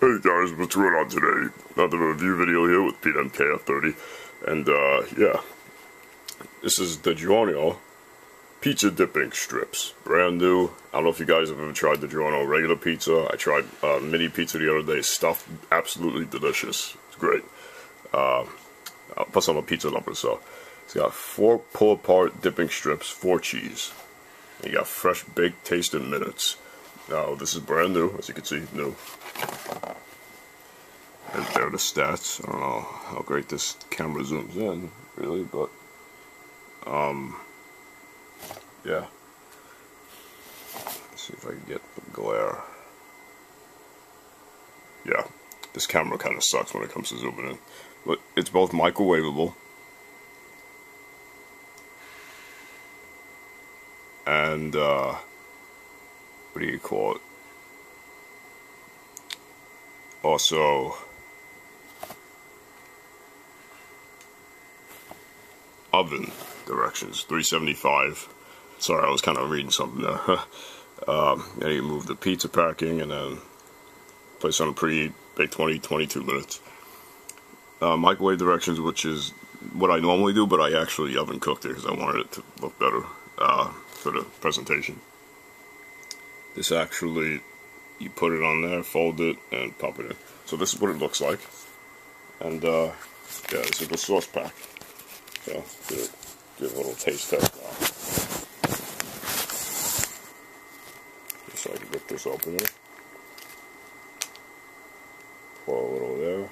Hey guys, what's going on today? Another review video here with Pete MKF30. And uh, yeah, this is the DiGiorno pizza dipping strips. Brand new. I don't know if you guys have ever tried the DiGiorno regular pizza. I tried uh, mini pizza the other day. Stuffed, absolutely delicious. It's great. Uh, plus I'm a pizza lover, so it's got four pull apart dipping strips, four cheese. You got fresh baked tasting minutes. Now this is brand new, as you can see, new. Are the stats. I don't know how great this camera zooms in, really, but um, yeah. Let's see if I can get the glare. Yeah, this camera kind of sucks when it comes to zooming in, but it's both microwavable and uh, what do you call it? Also, oven directions 375. Sorry, I was kind of reading something there. um, and you move the pizza packing and then place on a preheat, bake 20 22 minutes. Uh, microwave directions, which is what I normally do, but I actually oven cooked it because I wanted it to look better uh, for the presentation. This actually, you put it on there, fold it, and pop it in. So this is what it looks like. And uh, yeah, this is the sauce pack. So give a little taste test now. Just so I can get this open here. Pour a little there.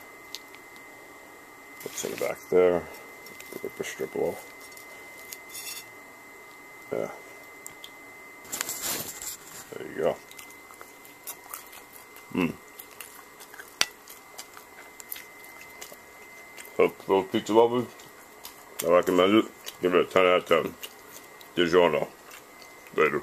In the back there. Rip the strip off. Yeah. There you go. Hmm. So, those pizza lovers, I recommend it. Give it a 10 out of 10. DiGiorno. Later.